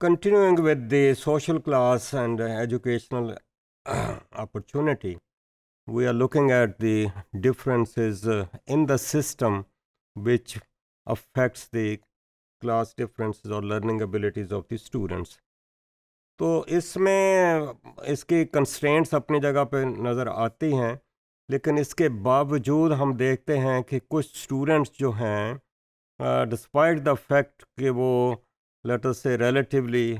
continuing with the social class and educational opportunity, we are looking at the differences uh, in the system which affects the class differences or learning abilities of the students. तो इसमें इसकी constraints अपनी जगह पे नज़र आती हैं लेकिन इसके बावजूद हम देखते हैं कि कुछ स्टूडेंट्स जो हैं डिस्पाइट द फैक्ट कि वो लेट अस से रिलेटिवली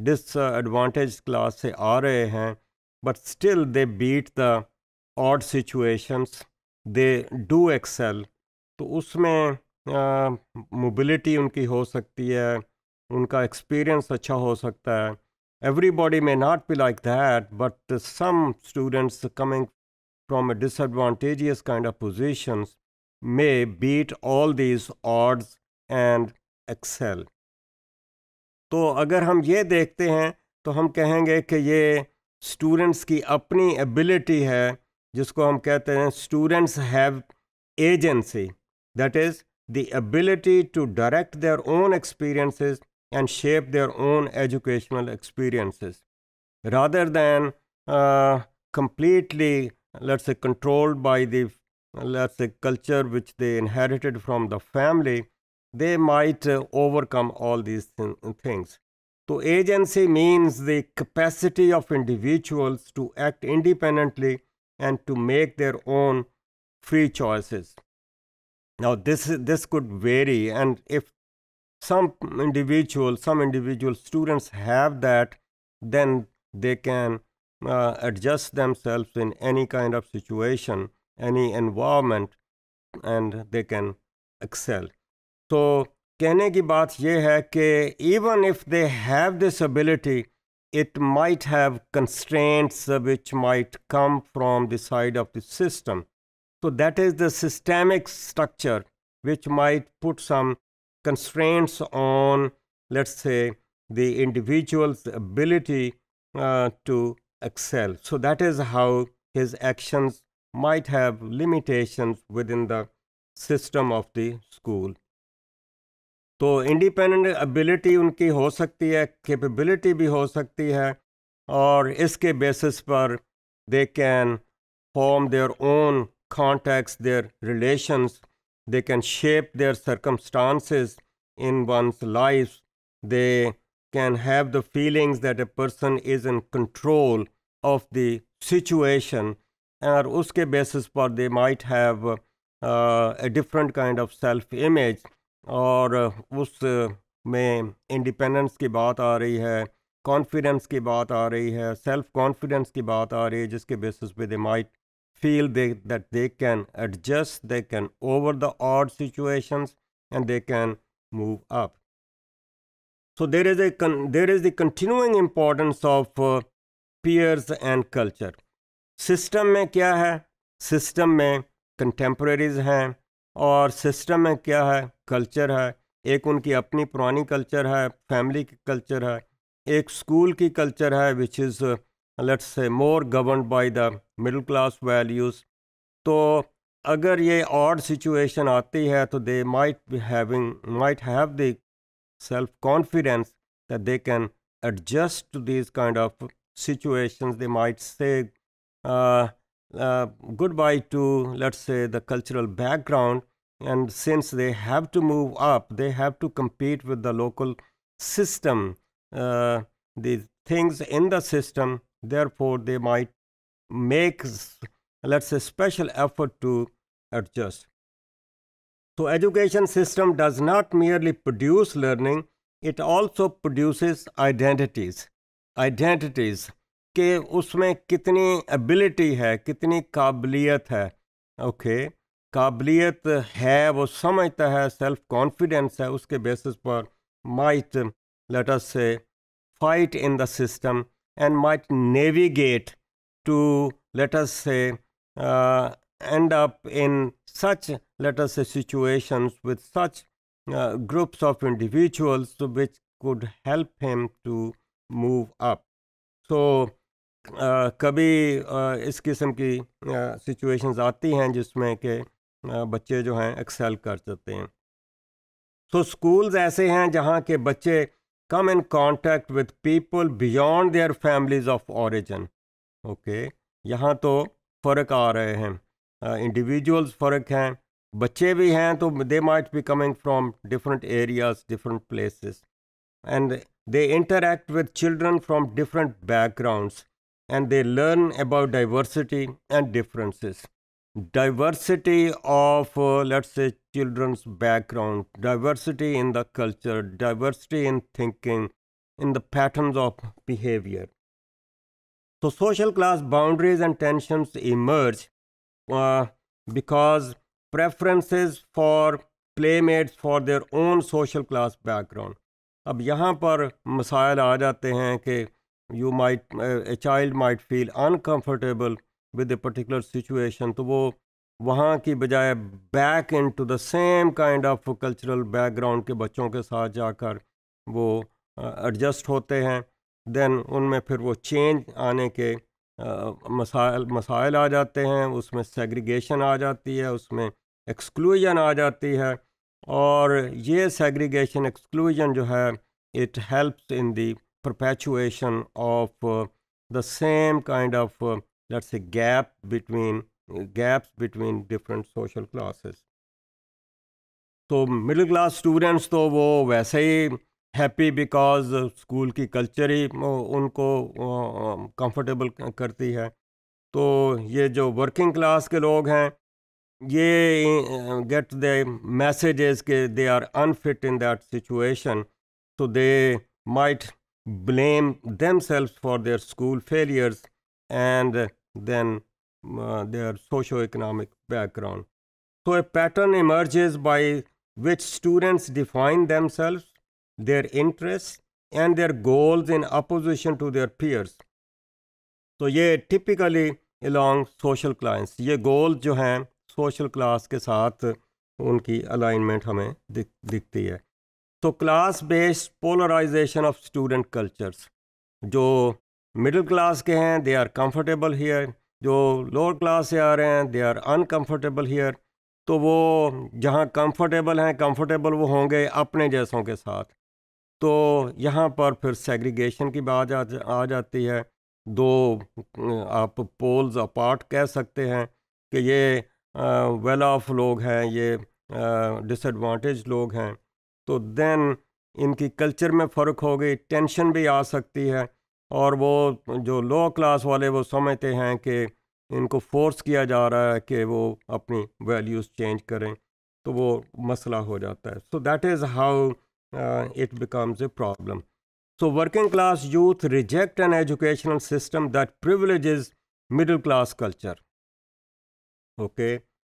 डिसएडवांटेज क्लास से आ रहे हैं but still they beat the odd situations they do excel तो उसमें मोबिलिटी uh, उनकी हो सकती है उनका एक्सपीरियंस अच्छा हो सकता है। Everybody may not be like that but some students coming from a disadvantageous kind of positions may beat all these odds and excel. तो अगर हम ये देखते हैं तो हम कहेंगे कि ये स्टूडेंट्स की अपनी एबिलिटी है, जिसको हम कहते हैं students have agency. That is, the ability to direct their own experiences and shape their own educational experiences. Rather than completely, let's controlled by the, let's culture which they inherited from the family they might uh, overcome all these th- things. So agency means the capacity of individuals to act independently and to make their own free choices. Now this this could vary and if some individuals, some individual students have that then they can uh, adjust themselves in any kind of situation any environment and they can excel so कहने की बात यह है कि even if they have this ability it might have constraints which might come from the side of the system so that is the systemic structure which might put some constraints on, let's say, the individual's ability uh, to excel. So that is how his actions might have limitations within the system of the school. तो independent ability उनकी हो सकती है capability भी हो सकती है और इसके बेसिस पर they can form their own contacts their relations they can shape their circumstances in one's life they can have the feelings that a person is in control of the situation और उसके basis पर they might have a different kind of self image और उस में independence की बात आ रही है कॉन्फिडेंस की बात आ रही है सेल्फ कॉन्फिडेंस की बात आ रही है, जिसके बेसिस पे they might feel they that they can adjust they can over the odd situations and they can move up so there is there is the continuing importance of peers and culture system में क्या है? System में contemporaries हैं और system में क्या है? Culture है। एक उनकी अपनी पुरानी कल्चर है फैमिली की कल्चर है। एक स्कूल की कल्चर है which is let's say more govern by the middle class values तो अगर ये ऑड सिचुएशन आती है तो they might be having might have the self confidence that they can adjust to these kind of situations. They might say uh, uh, goodbye to, let's say, the cultural background. And since they have to move up, they have to compete with the local system. Uh, the things in the system Therefore, they might make, let's say, special effort to adjust. So, education system does not merely produce learning, it also produces identities. Identities कि उसमें कितनी ability है, कितनी काबिलियत है। Okay काबिलियत है, वो समझता है सेल्फ कॉन्फिडेंस है, उसके बेसिस पर might let us say fight in the system and might navigate to let us say end up in such let us say situations with such groups of individuals which could help him to move up so कभी uh, इस किस्म की situations आती हैं जिसमें कि बच्चे जो हैं एक्सेल कर सकते हैं so, स्कूल्स ऐसे हैं जहाँ के बच्चे come in contact with people beyond their families of origin. Okay यहाँ तो फ़र्क आ रहे हैं इंडिविजुअल्स uh, फ़र्क हैं बच्चे भी हैं तो they might be coming from different areas different places and they interact with children from different backgrounds and they learn about diversity and differences diversity of uh, let's say children's background diversity in the culture diversity in thinking in the patterns of behavior so social class boundaries and tensions emerge uh, because preferences for playmates for their own social class background अब यहाँ पर मसाइल आ जाते हैं कि you might a child might feel uncomfortable with a particular situation तो वो वहाँ की बजाय back in to the same kind of cultural background के बच्चों के साथ जाकर वो एडजस्ट uh, होते हैं। देन उनमें फिर वो चेंज आने के मसाइल मसाइल आ जाते हैं उसमें सेग्रीगेशन आ जाती है उसमें एक्सक्लूजन आ जाती है। और ये सेग्रीगेशन एक्सक्लूजन जो है it helps in the perpetuation of uh, the same kind of uh, let's say gap between gaps between different social classes. तो मिडिल क्लास स्टूडेंट्स तो वो वैसे ही हैप्पी बिकॉज़ स्कूल की कल्चर ही उनको कंफर्टेबल करती है। तो ये जो वर्किंग क्लास के लोग हैं ये गेट द मैसेजेस के they are unfit in that situation तो they might themself for their school failures and then their socio economic background so a pattern emerges by which students define themselves their interests and their goals in opposition to their peers तो ये typically along social clans ये गोल जो हैं social class के साथ उनकी alignment हमें दिख दिखती है तो class based polarisation of student cultures जो मिडिल क्लास के हैं दे आर कंफर्टेबल हियर जो लोअर क्लास से आ रहे हैं दे आर अनकम्फर्टेबल हियर तो वो जहाँ कंफर्टेबल हैं कंफर्टेबल वो होंगे अपने जैसों के साथ। तो यहाँ पर फिर सेग्रीगेशन की बात आ, जा आ जाती है। दो आप पोल्स अपार्ट कह सकते हैं कि ये वेल ऑफ़ लोग हैं ये डिसएडवांटेज लोग हैं। तो दैन इनकी कल्चर में फ़र्क हो गई टेंशन भी आ सकती है। और वो जो लोअर क्लास वाले वो समझते हैं कि इनको फोर्स किया जा रहा है कि वो अपनी वैल्यूज़ चेंज करें तो वो मसला हो जाता है। So that is how it becomes a problem so working class youth reject an educational system that privilege middle class culture okay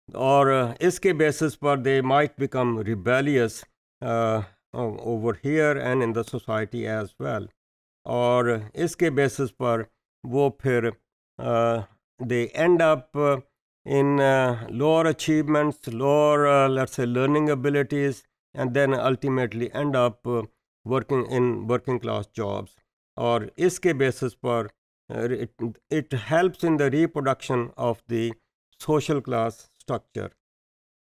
और uh, इसके बेसिस पर they might become rebellious over here and in the society as well. और इसके basis पर वो फिर uh, they end up uh, in uh, lower achievements, lower uh, let's say learning abilities, and then ultimately end up uh, working in working class jobs or iske basis par uh, it, it helps in the reproduction of the social class structure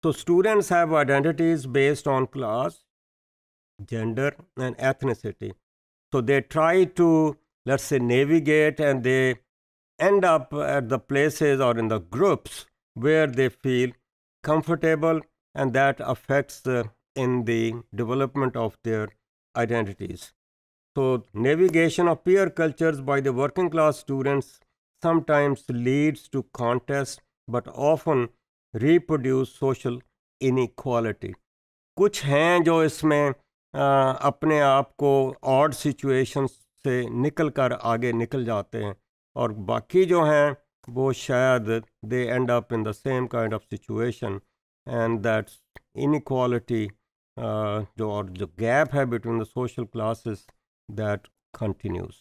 so students have identities based on class gender and ethnicity so they try to let's say navigate and they end up at the places or in the groups where they feel comfortable and that affects the in the development of their identities. So, navigation of peer cultures by the working class students sometimes leads to contests but often reproduce social inequality. कुछ हैं जो इसमें आ, अपने आप को odd situation से निकल कर आगे निकल जाते हैं और बाकी जो हैं, वो शायद they end up in the same kind of situation and that's inequality जो और जो गैप है between the social classes that continues.